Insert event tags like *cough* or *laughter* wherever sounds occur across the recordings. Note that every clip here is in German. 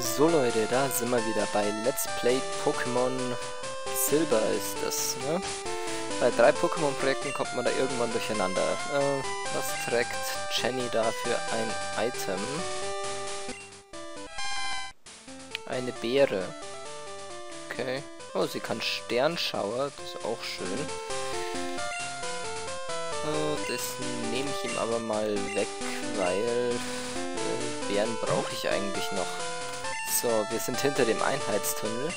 So Leute, da sind wir wieder bei Let's Play Pokémon Silber ist das, ne? Bei drei Pokémon-Projekten kommt man da irgendwann durcheinander. Äh, was trägt Jenny da für ein Item? Eine Beere. Okay. Oh, sie kann Sternschauer, das ist auch schön. Äh, das nehme ich ihm aber mal weg, weil äh, Beeren brauche ich eigentlich noch. So, wir sind hinter dem Einheitstunnel.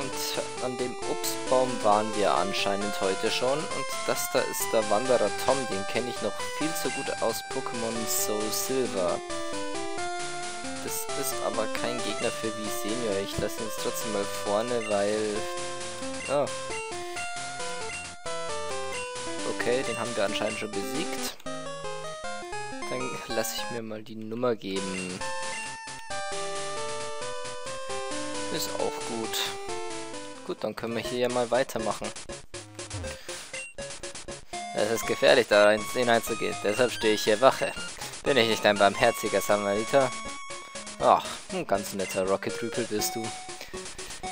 Und an dem Obstbaum waren wir anscheinend heute schon. Und das da ist der Wanderer Tom, den kenne ich noch viel zu gut aus Pokémon Soul Silver. Das ist aber kein Gegner für Visenia. Ich lasse ihn jetzt trotzdem mal vorne, weil... Oh. Okay, den haben wir anscheinend schon besiegt. Dann lasse ich mir mal die Nummer geben. Ist auch gut. Gut, dann können wir hier ja mal weitermachen. Es ist gefährlich, da hineinzugehen, deshalb stehe ich hier Wache. Bin ich nicht ein barmherziger Samariter? Ach, ein ganz netter Rocket-Rüpel bist du.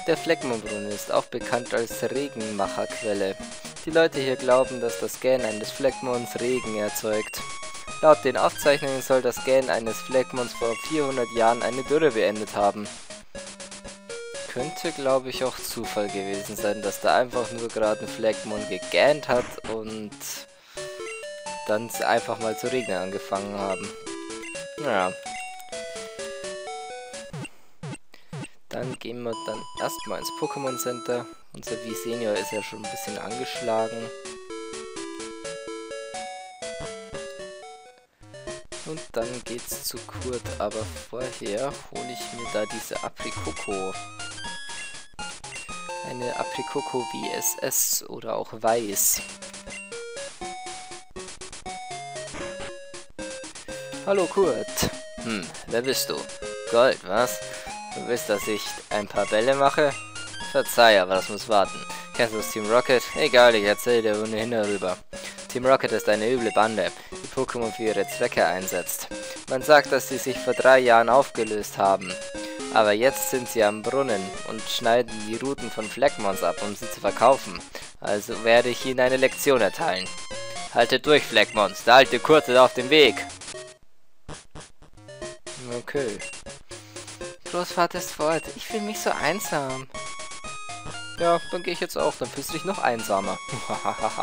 Der Fleckmonbrunnen ist auch bekannt als Regenmacherquelle. Die Leute hier glauben, dass das Gähnen eines Fleckmons Regen erzeugt. Laut den Aufzeichnungen soll das Gähnen eines Fleckmons vor 400 Jahren eine Dürre beendet haben könnte, glaube ich, auch Zufall gewesen sein, dass da einfach nur gerade ein Flagmon gegähnt hat und dann einfach mal zu regnen angefangen haben. Naja. Dann gehen wir dann erstmal ins Pokémon Center. Unser V-Senior ist ja schon ein bisschen angeschlagen. Und dann geht's zu Kurt, aber vorher hole ich mir da diese Aprikoko eine Aprikoko VSS oder auch Weiß. Hallo Kurt. Hm, wer bist du? Gold, was? Du willst, dass ich ein paar Bälle mache? Verzeih, aber das muss warten. Kennst du das Team Rocket? Egal, ich erzähle dir ohnehin darüber. Team Rocket ist eine üble Bande, Pokémon für ihre Zwecke einsetzt. Man sagt, dass sie sich vor drei Jahren aufgelöst haben. Aber jetzt sind sie am Brunnen und schneiden die Routen von Fleckmons ab, um sie zu verkaufen. Also werde ich ihnen eine Lektion erteilen. Haltet durch, Fleckmons. Der alte Kurt ist auf dem Weg. Okay. Großvater ist fort. Ich fühle mich so einsam. Ja, dann gehe ich jetzt auch. Dann fühlst du dich noch einsamer. *laughs*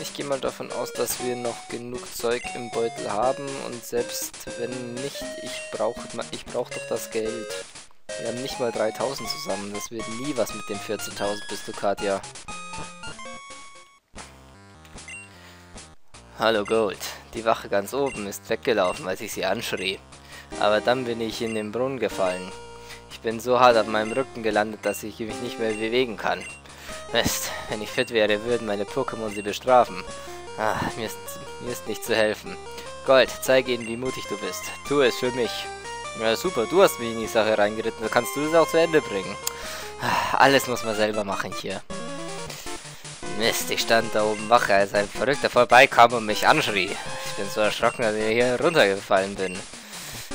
Ich gehe mal davon aus, dass wir noch genug Zeug im Beutel haben und selbst wenn nicht, ich brauche ich brauch doch das Geld. Wir haben nicht mal 3000 zusammen, das wird nie was mit den 14.000, bist du Katja. Hallo Gold, die Wache ganz oben ist weggelaufen, als ich sie anschrie. Aber dann bin ich in den Brunnen gefallen. Ich bin so hart auf meinem Rücken gelandet, dass ich mich nicht mehr bewegen kann. Mist, wenn ich fit wäre, würden meine Pokémon sie bestrafen. Ah, mir ist, mir ist nicht zu helfen. Gold, zeige ihnen, wie mutig du bist. Tu es für mich. Ja, super, du hast mich in die Sache reingeritten. Kannst du es auch zu Ende bringen. Ah, alles muss man selber machen hier. Mist, ich stand da oben wache, als ein Verrückter vorbeikam und mich anschrie. Ich bin so erschrocken, dass ich hier runtergefallen bin.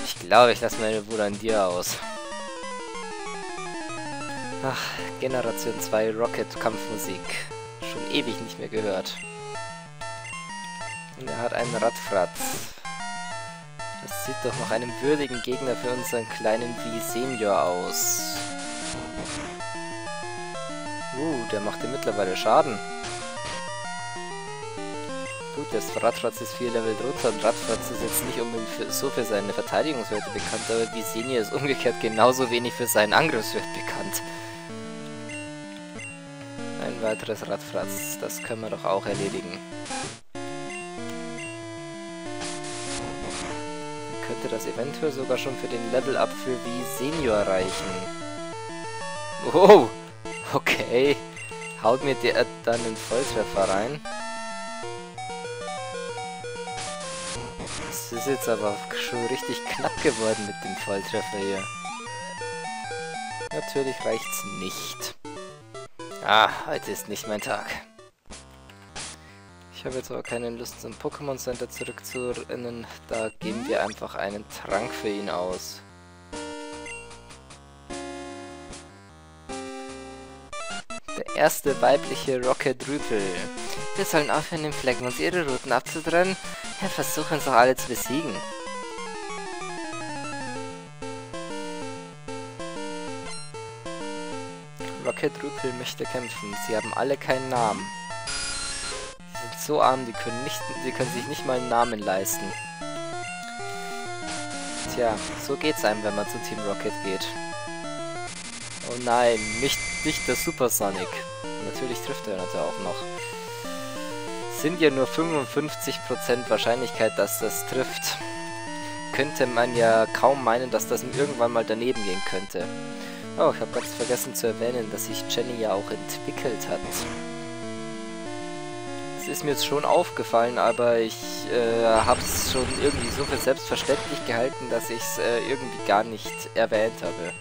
Ich glaube, ich lasse meine Wut an dir aus. Ach, Generation 2 Rocket Kampfmusik. Schon ewig nicht mehr gehört. Und er hat einen Radfratz. Das sieht doch nach einem würdigen Gegner für unseren kleinen V-Senior aus. Uh, der macht dir mittlerweile Schaden. Gut, das Radfratz ist 4 Level drunter und Radfratz ist jetzt nicht unbedingt für, so für seine Verteidigungswerte bekannt, aber Visenia ist umgekehrt genauso wenig für seinen Angriffswert bekannt weiteres Radfratz. Das können wir doch auch erledigen. Dann könnte das eventuell sogar schon für den Level-Up für wie Senior reichen. Oh, okay. Haut mir der dann einen Volltreffer rein. Das ist jetzt aber schon richtig knapp geworden mit dem Volltreffer hier. Natürlich reicht's nicht. Ah, heute ist nicht mein Tag. Ich habe jetzt aber keine Lust zum Pokémon Center zurückzurennen. Da geben wir einfach einen Trank für ihn aus. Der erste weibliche Rocket Rüpel. Wir sollen aufhören, den Flecken uns ihre Routen abzutrennen. Wir versuchen uns doch alle zu besiegen. Rocket Rüpel möchte kämpfen. Sie haben alle keinen Namen. Sie sind so arm, die können, nicht, die können sich nicht mal einen Namen leisten. Tja, so geht's einem, wenn man zu Team Rocket geht. Oh nein, nicht, nicht der Supersonic. Natürlich trifft er natürlich auch noch. Sind ja nur 55% Wahrscheinlichkeit, dass das trifft. Könnte man ja kaum meinen, dass das irgendwann mal daneben gehen könnte. Oh, ich habe ganz vergessen zu erwähnen, dass sich Jenny ja auch entwickelt hat. Es ist mir jetzt schon aufgefallen, aber ich äh, habe es schon irgendwie so für selbstverständlich gehalten, dass ich es äh, irgendwie gar nicht erwähnt habe.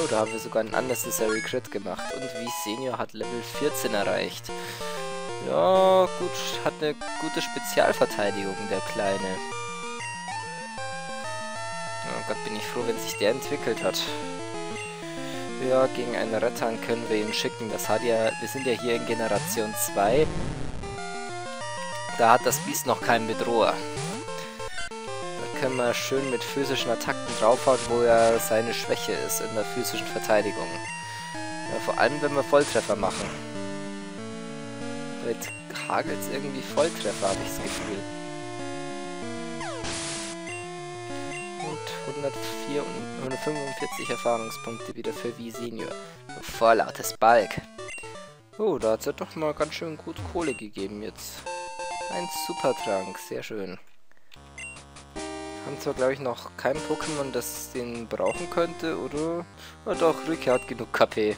Oh, da haben wir sogar einen Unnecessary Crit gemacht. Und wie Senior hat Level 14 erreicht. Ja, gut, hat eine gute Spezialverteidigung, der Kleine. Oh Gott, bin ich froh, wenn sich der entwickelt hat. Ja, gegen einen Rettern können wir ihn schicken. Das hat ja... Wir sind ja hier in Generation 2. Da hat das Biest noch keinen Bedroher. Da können wir schön mit physischen Attacken draufhauen, wo ja seine Schwäche ist in der physischen Verteidigung. Ja, vor allem, wenn wir Volltreffer machen. Jetzt hagelt irgendwie Volltreffer, habe ich das Gefühl. 104 und 145 Erfahrungspunkte wieder für V-Senior. Vorlautes Balk. Oh, da hat es ja doch mal ganz schön gut Kohle gegeben jetzt. Ein Supertrank, sehr schön. Haben zwar, glaube ich, noch kein Pokémon, das den brauchen könnte, oder? Ja, doch, Rüke hat genug KP.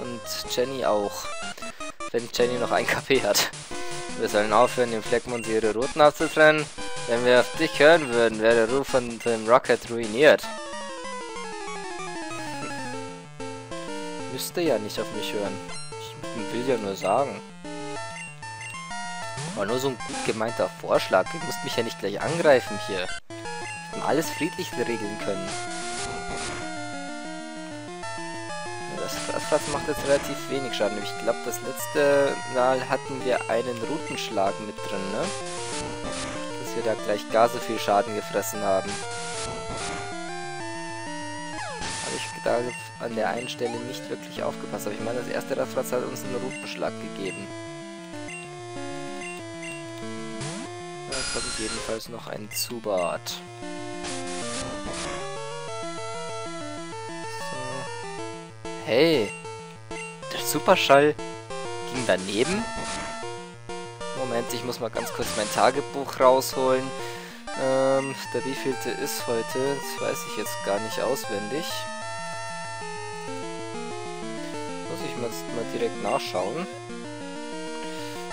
Und Jenny auch. Wenn Jenny noch ein KP hat. Wir sollen aufhören, den Fleckmund ihre Routen abzutrennen. Wenn wir auf dich hören würden, wäre der Ruf von dem Rocket ruiniert. *laughs* Müsste ja nicht auf mich hören. Ich will ja nur sagen. War nur so ein gut gemeinter Vorschlag. Ihr müsst mich ja nicht gleich angreifen hier. Wir alles friedlich regeln können. Das Fass macht jetzt relativ wenig Schaden. Ich glaube, das letzte Mal hatten wir einen Routenschlag mit drin, ne? Wir da gleich gar so viel Schaden gefressen haben. Habe ich da an der einen Stelle nicht wirklich aufgepasst. Aber ich meine, das erste Radfratz hat uns einen Rutenschlag gegeben. Da kommt jedenfalls noch ein Zubat. So. Hey! Der Superschall ging daneben? Moment, ich muss mal ganz kurz mein Tagebuch rausholen. Ähm, der wievielte ist heute? Das weiß ich jetzt gar nicht auswendig. Muss ich mal, mal direkt nachschauen.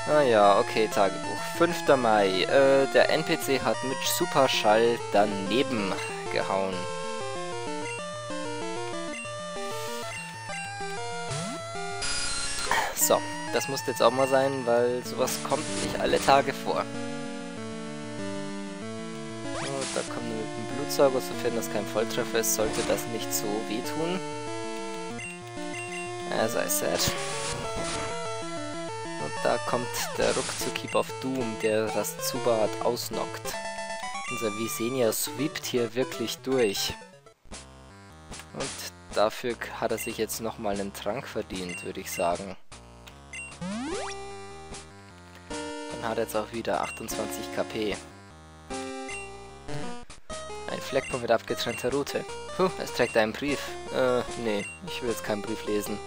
Ah ja, okay, Tagebuch. 5. Mai. Äh, der NPC hat mit Superschall daneben gehauen. So, das muss jetzt auch mal sein, weil sowas kommt nicht alle Tage vor. Oh, da kommen wir mit dem Blutsauger, sofern das kein Volltreffer ist, sollte das nicht so wehtun. As I said. Und da kommt der Ruckzuck of Doom, der das Zubat ausnockt. Unser Visenia sweept hier wirklich durch. Und dafür hat er sich jetzt nochmal einen Trank verdient, würde ich sagen. Hat jetzt auch wieder 28 KP. Ein Fleckpunkt mit abgetrennter Route. Puh, es trägt einen Brief. Äh, nee, ich will jetzt keinen Brief lesen.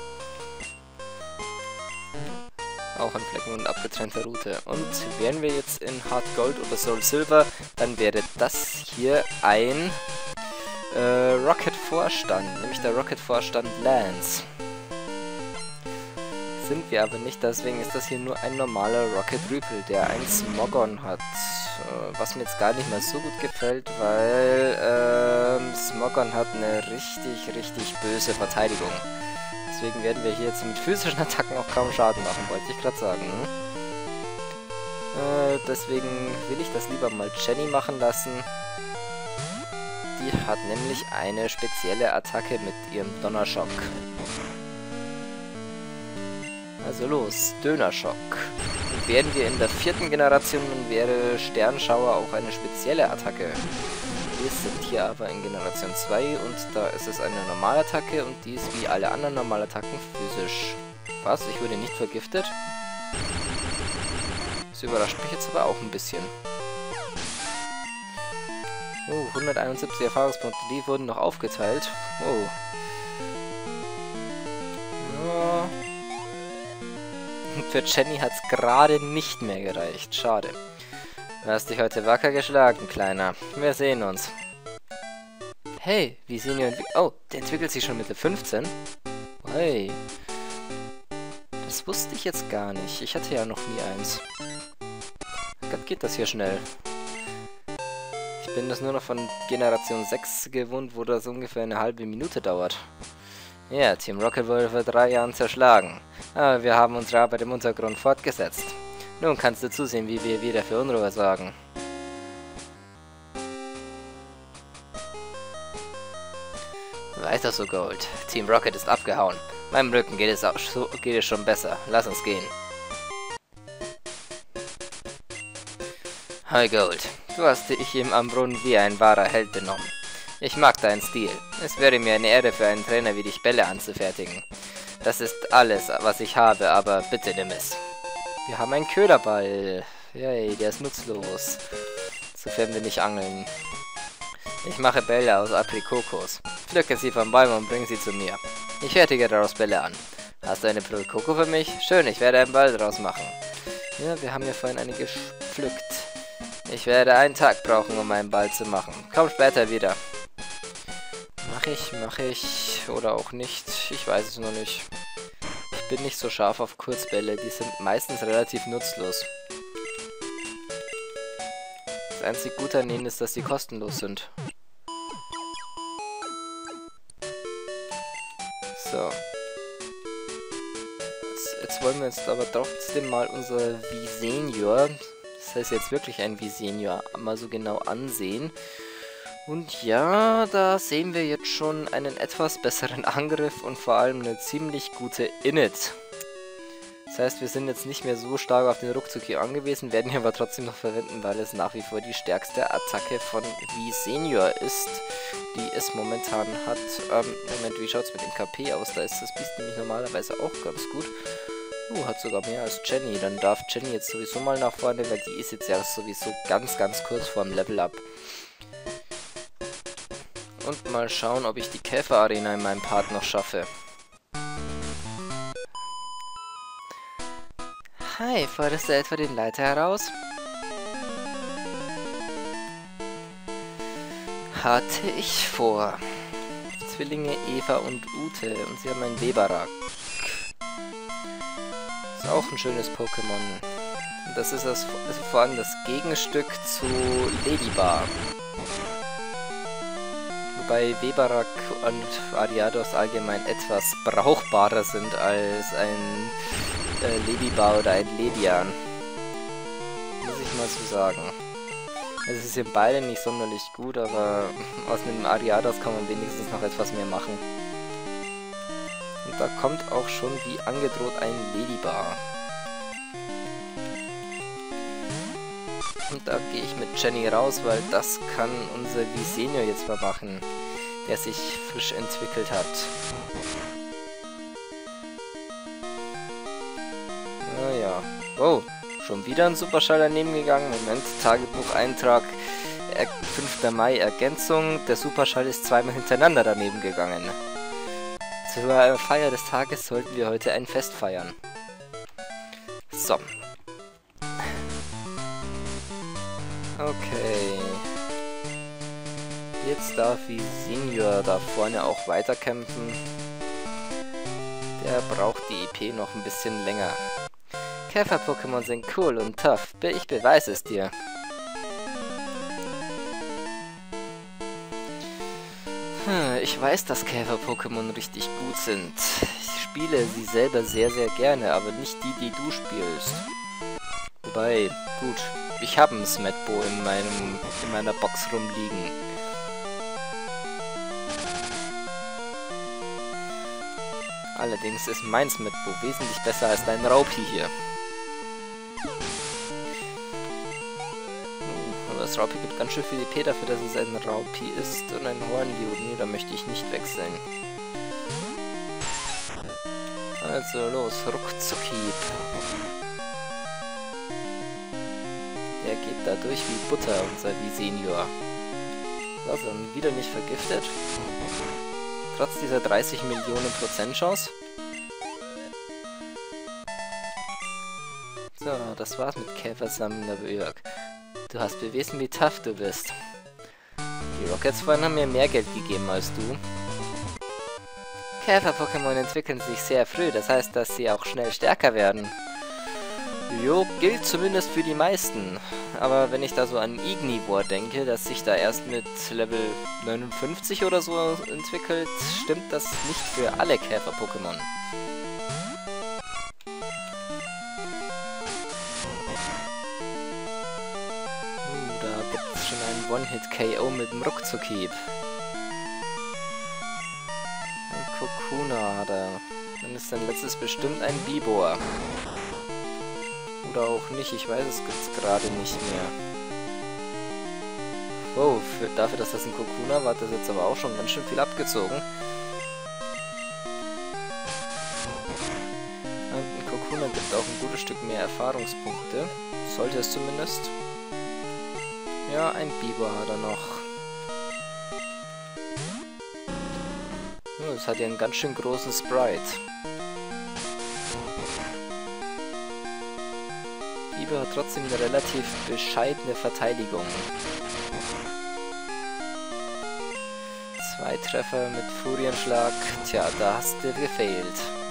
Auch ein Flecken und abgetrennter Route. Und wären wir jetzt in Hard Gold oder Soul Silver, dann wäre das hier ein äh, Rocket Vorstand, nämlich der Rocket Vorstand Lance sind wir aber nicht, deswegen ist das hier nur ein normaler Rocket Rüpel, der ein Smogon hat. Äh, was mir jetzt gar nicht mehr so gut gefällt, weil ähm, Smogon hat eine richtig, richtig böse Verteidigung. Deswegen werden wir hier jetzt mit physischen Attacken auch kaum Schaden machen, wollte ich gerade sagen. Äh, deswegen will ich das lieber mal Jenny machen lassen. Die hat nämlich eine spezielle Attacke mit ihrem Donnerschock. Also los, Dönerschock. Und werden wir in der vierten Generation, dann wäre Sternschauer auch eine spezielle Attacke. Wir sind hier aber in Generation 2 und da ist es eine Normalattacke und die ist wie alle anderen Normalattacken physisch. Was? Ich wurde nicht vergiftet? Das überrascht mich jetzt aber auch ein bisschen. Oh, 171 Erfahrungspunkte, die wurden noch aufgeteilt. Oh. Ja. Für Jenny hat es gerade nicht mehr gereicht. Schade. Du hast dich heute wacker geschlagen, Kleiner. Wir sehen uns. Hey, wie sehen wir... Oh, der entwickelt sich schon Mitte 15? Hey. Das wusste ich jetzt gar nicht. Ich hatte ja noch nie eins. Gott, geht das hier schnell. Ich bin das nur noch von Generation 6 gewohnt, wo das ungefähr eine halbe Minute dauert. Ja, Team Rocket wurde vor drei Jahren zerschlagen. Aber wir haben unsere Arbeit im Untergrund fortgesetzt. Nun kannst du zusehen, wie wir wieder für Unruhe sorgen. Weiter so, Gold. Team Rocket ist abgehauen. Meinem Rücken geht es, auch so, geht es schon besser. Lass uns gehen. Hi Gold, du hast dich im Ambrunnen wie ein wahrer Held benommen. Ich mag deinen Stil. Es wäre mir eine Ehre für einen Trainer wie dich Bälle anzufertigen. Das ist alles, was ich habe, aber bitte nimm es. Wir haben einen Köderball. Yay, der ist nutzlos. Sofern wir nicht angeln. Ich mache Bälle aus Aprikokos. Pflücke sie vom Baum und bring sie zu mir. Ich fertige daraus Bälle an. Hast du eine Aprikoko für mich? Schön, ich werde einen Ball daraus machen. Ja, wir haben ja vorhin eine gepflückt. Ich werde einen Tag brauchen, um einen Ball zu machen. Komm später wieder. Ich, mach ich. Oder auch nicht. Ich weiß es noch nicht. Ich bin nicht so scharf auf Kurzbälle. Die sind meistens relativ nutzlos. Das einzige Gute an ihnen ist, dass sie kostenlos sind. So. Jetzt, wollen wir uns aber trotzdem mal unser V-Senior, das heißt jetzt wirklich ein V-Senior, mal so genau ansehen. Und ja, da sehen wir jetzt schon einen etwas besseren *laughs* Angriff und vor allem eine ziemlich gute Init. Das heißt, wir sind jetzt nicht mehr so stark auf den Ruckzuck hier angewiesen, werden ihn aber trotzdem noch verwenden, weil es nach wie vor die stärkste Attacke von V Senior ist, die es momentan hat. Ähm, Moment, wie schaut es mit dem KP aus? Da ist das Biest nämlich normalerweise auch ganz gut. Uh, hat sogar mehr als Jenny. Dann darf Jenny jetzt sowieso mal nach vorne, weil die ist jetzt ja sowieso ganz, ganz kurz vorm Level-Up. Und mal schauen, ob ich die Käfer-Arena in meinem Part noch schaffe. Hi, forderst du etwa den Leiter heraus? Hatte ich vor. Zwillinge Eva und Ute und sie haben einen Weberak. Ist auch ein schönes Pokémon. Und das ist, das, das vor allem das Gegenstück zu Ladybar. Wobei Weberak und Ariados allgemein etwas brauchbarer sind als ein äh, Ladybar oder ein Ledian. Muss ich mal so sagen. Also sind beide nicht sonderlich gut, aber aus einem Ariados kann man wenigstens noch etwas mehr machen. Und da kommt auch schon wie angedroht ein Ladybar. Und da gehe ich mit Jenny raus, weil das kann unser Visenio jetzt mal machen, der sich frisch entwickelt hat. Naja. Oh, schon wieder ein Superschall daneben gegangen. Moment, Tagebucheintrag. 5. Mai Ergänzung. Der Superschall ist zweimal hintereinander daneben gegangen. Zur Feier des Tages sollten wir heute ein Fest feiern. So. Okay. Jetzt darf wie Senior da vorne auch weiterkämpfen. Der braucht die EP noch ein bisschen länger. Käfer-Pokémon sind cool und tough. Ich beweise es dir. Hm, ich weiß, dass Käfer-Pokémon richtig gut sind. Ich spiele sie selber sehr, sehr gerne, aber nicht die, die du spielst. Wobei, gut, ich habe ein Smetbo in, meinem, in meiner Box rumliegen. Allerdings ist mein Smetbo wesentlich besser als dein Raupi hier. Uh, das Raupi gibt ganz schön viel EP dafür, dass es ein Raupi ist und ein Hornliu. Nee, da möchte ich nicht wechseln. Also los, Ruckzuckieb. Der geht da durch wie Butter, unser Visenior. Was, dann wieder nicht vergiftet? Trotz dieser 30 Millionen Prozent Chance? So, das war's mit Käfersammler Björk. Du hast bewiesen, wie tough du bist. Die Rockets-Freunde haben mir mehr Geld gegeben als du. Käfer-Pokémon entwickeln sich sehr früh, das heißt, dass sie auch schnell stärker werden. Jo, gilt zumindest für die meisten. Aber wenn ich da so an Ignivore denke, das sich da erst mit Level 59 oder so entwickelt, stimmt das nicht für alle Käfer-Pokémon. Uh, da gibt es schon einen One-Hit-KO mit dem Ruckzuckhieb. Ein Kokuna hat er. Dann ist sein letztes bestimmt ein Bibor oder auch nicht. Ich weiß es jetzt gerade nicht mehr. Wow, für, dafür, dass das ein Kokuna war, hat das jetzt aber auch schon ganz schön viel abgezogen. Und ein Kokuna gibt auch ein gutes Stück mehr Erfahrungspunkte. Sollte es zumindest. Ja, ein Biber hat er noch. Das hat ja einen ganz schön großen Sprite. Biber hat trotzdem eine relativ bescheidene Verteidigung. Zwei Treffer mit Furienschlag. Tja, da hast du gefailt.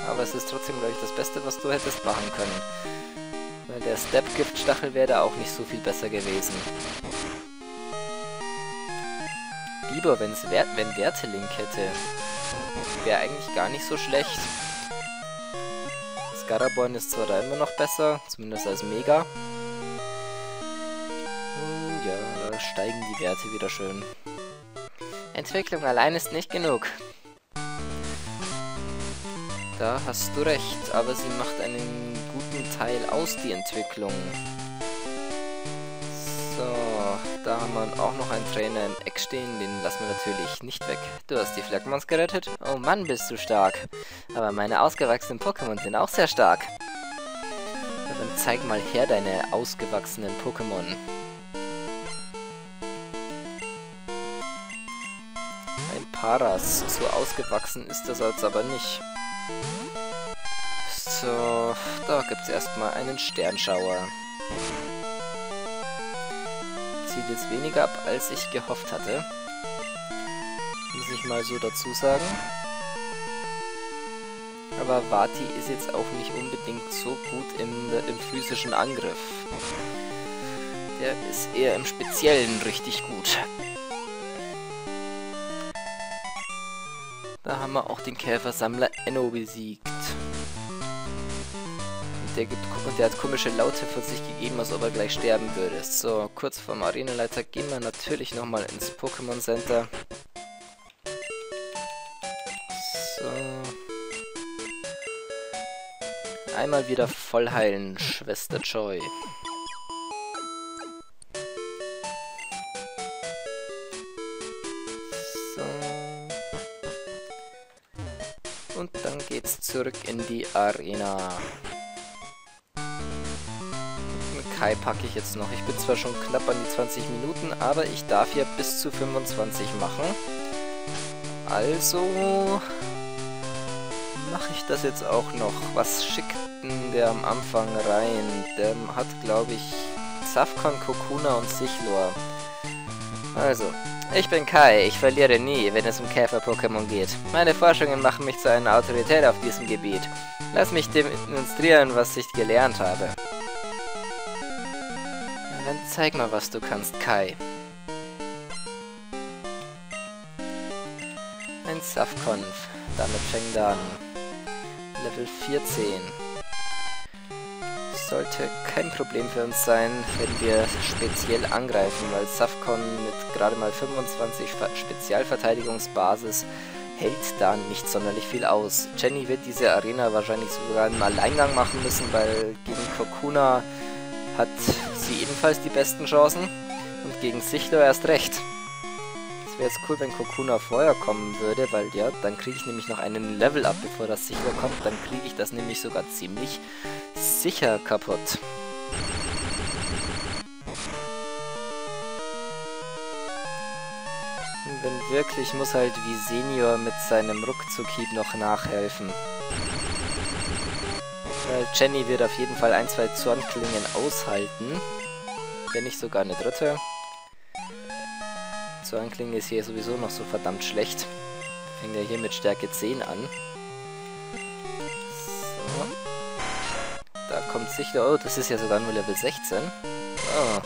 Aber es ist trotzdem, glaube ich, das Beste, was du hättest machen können. Weil der Step-Gift-Stachel wäre da auch nicht so viel besser gewesen. Biber, wenn's Wert wenn Wertelink hätte, wäre eigentlich gar nicht so schlecht. Garaborn ist zwar da immer noch besser, zumindest als Mega. Ja, da steigen die Werte wieder schön. Entwicklung allein ist nicht genug. Da hast du recht, aber sie macht einen guten Teil aus, die Entwicklung. Da haben wir auch noch einen Trainer im Eck stehen, den lassen wir natürlich nicht weg. Du hast die Flagmons gerettet? Oh Mann, bist du stark. Aber meine ausgewachsenen Pokémon sind auch sehr stark. Ja, dann zeig mal her deine ausgewachsenen Pokémon. Ein Paras. So ausgewachsen ist das als aber nicht. So, da gibt's erstmal einen Sternschauer zieht jetzt weniger ab, als ich gehofft hatte. Muss ich mal so dazu sagen. Aber Vati ist jetzt auch nicht unbedingt so gut im, im physischen Angriff. Der ist eher im Speziellen richtig gut. Da haben wir auch den Käfersammler Enno besiegt der, gibt, der hat komische Laute von sich gegeben, als ob er gleich sterben würde. So, kurz vorm Arenaleiter gehen wir natürlich nochmal ins Pokémon Center. So. Einmal wieder voll heilen, Schwester Joy. Und dann geht's zurück in die Arena. Kai packe ich jetzt noch. Ich bin zwar schon knapp an die 20 Minuten, aber ich darf ja bis zu 25 machen. Also mache ich das jetzt auch noch. Was schickt denn der am Anfang rein? Der hat, glaube ich, Safkon, Kokuna und Sichlor. Also, ich bin Kai, ich verliere nie, wenn es um Käfer-Pokémon geht. Meine Forschungen machen mich zu einer Autorität auf diesem Gebiet. Lass mich demonstrieren, was ich gelernt habe. Dann zeig mal, was du kannst, Kai. Ein Safconf. Damit fängt er an. Level 14. sollte kein Problem für uns sein, wenn wir speziell angreifen, weil Safcon mit gerade mal 25 Spezialverteidigungsbasis hält da nicht sonderlich viel aus. Jenny wird diese Arena wahrscheinlich sogar im Alleingang machen müssen, weil gegen Kokuna hat sie ebenfalls die besten Chancen und gegen Sichlo erst recht. Es wäre jetzt cool, wenn Kokuna vorher kommen würde, weil ja, dann kriege ich nämlich noch einen Level up, bevor das Sichlo kommt. Dann kriege ich das nämlich sogar ziemlich sicher kaputt. wenn wirklich, muss halt wie Senior mit seinem Ruckzuckhieb noch nachhelfen. Weil Jenny wird auf jeden Fall ein, zwei Zornklingen aushalten. Wenn nicht sogar eine dritte. Zornklinge ist hier sowieso noch so verdammt schlecht. Fängt ja hier mit Stärke 10 an. So. Da kommt sicher... Oh, das ist ja sogar nur Level 16. Oh.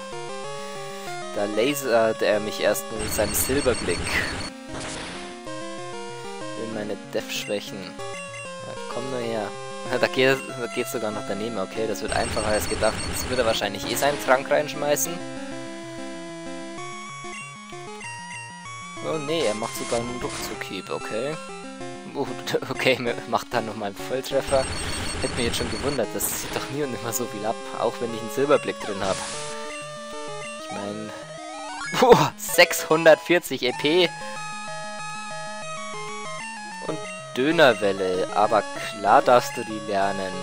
Da lasert er mich erst mit seinem Silberblick. Will meine Def schwächen. Ja, komm nur her. Da geht, da geht sogar noch daneben. Okay, das wird einfacher als gedacht. Jetzt wird er wahrscheinlich eh seinen Trank reinschmeißen. Oh nee, er macht sogar einen Rückzug-Hieb, okay. Uh, *laughs* okay, macht dann nochmal einen Volltreffer. Hätte mich jetzt schon gewundert, das sieht doch nie und immer so viel ab, auch wenn ich einen Silberblick drin habe. Ich meine, 640 EP. Dönerwelle. Aber klar darfst du die lernen.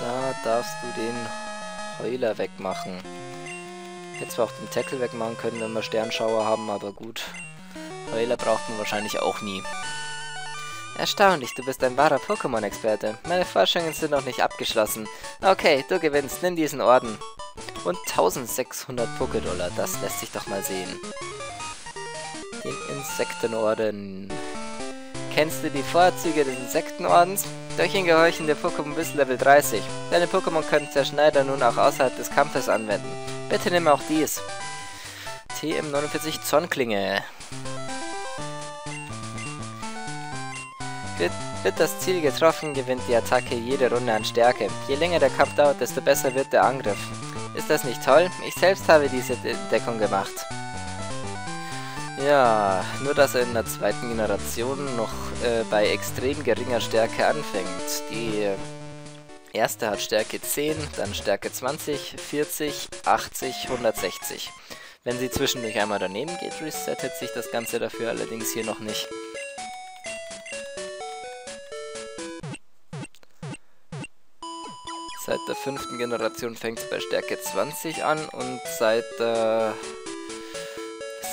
Da darfst du den Heuler wegmachen. Hätte zwar auch den Tackle wegmachen können, wenn wir Sternschauer haben, aber gut. Heuler braucht man wahrscheinlich auch nie. Erstaunlich, du bist ein wahrer Pokémon-Experte. Meine Forschungen sind noch nicht abgeschlossen. Okay, du gewinnst, nimm diesen Orden. Und 1600 Pokédollar, das lässt sich doch mal sehen. Den Insektenorden. Kennst du die Vorzüge des Insektenordens? Durch ihn gehorchen der Pokémon bis Level 30. Deine Pokémon können Zerschneider nun auch außerhalb des Kampfes anwenden. Bitte nimm auch dies. TM49 Zornklinge. Wird, wird das Ziel getroffen, gewinnt die Attacke jede Runde an Stärke. Je länger der Kampf dauert, desto besser wird der Angriff. Ist das nicht toll? Ich selbst habe diese Deckung gemacht. Ja, nur dass er in der zweiten Generation noch äh, bei extrem geringer Stärke anfängt. Die erste hat Stärke 10, dann Stärke 20, 40, 80, 160. Wenn sie zwischendurch einmal daneben geht, resettet sich das Ganze dafür allerdings hier noch nicht. Seit der fünften Generation fängt es bei Stärke 20 an und seit der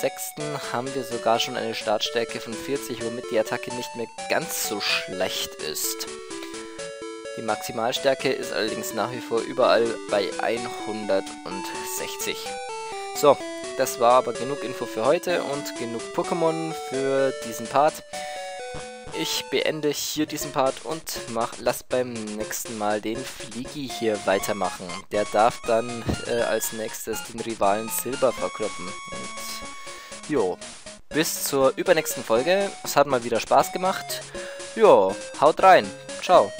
sechsten haben wir sogar schon eine Startstärke von 40, womit die Attacke nicht mehr ganz so schlecht ist. Die Maximalstärke ist allerdings nach wie vor überall bei 160. So, das war aber genug Info für heute und genug Pokémon für diesen Part. Ich beende hier diesen Part und mach, lass beim nächsten Mal den Fliegi hier weitermachen. Der darf dann äh, als nächstes den Rivalen Silber verkloppen. Und jo, bis zur übernächsten Folge. Es hat mal wieder Spaß gemacht. Jo, haut rein. Ciao.